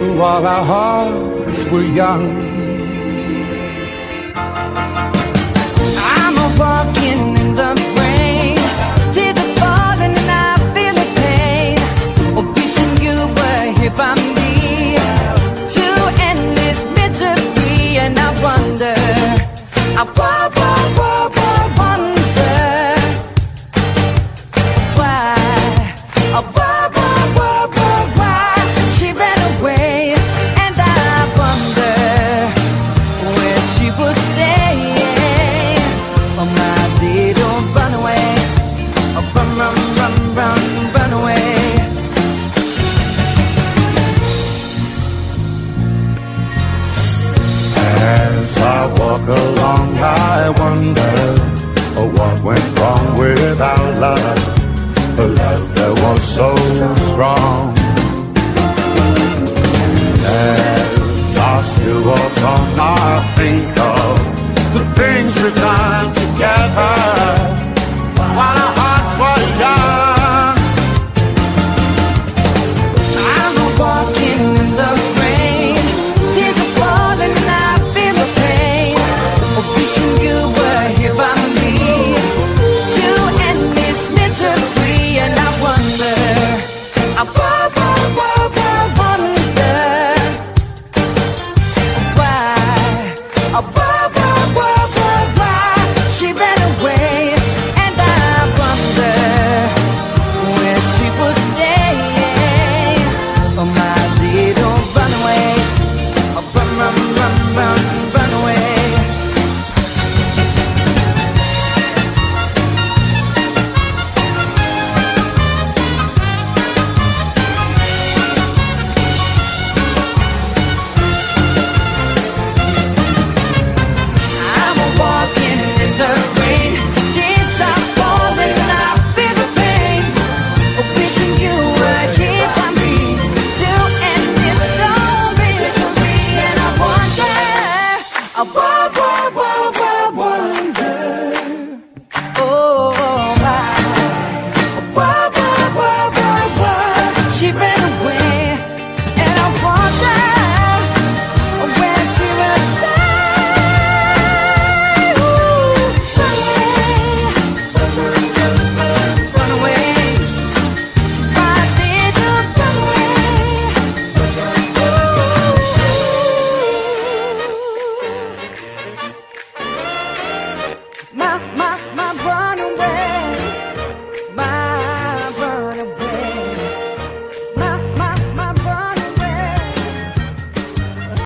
while our hearts were young. along, I wonder oh, what went wrong with our love, a love that was so strong. As I still walk About.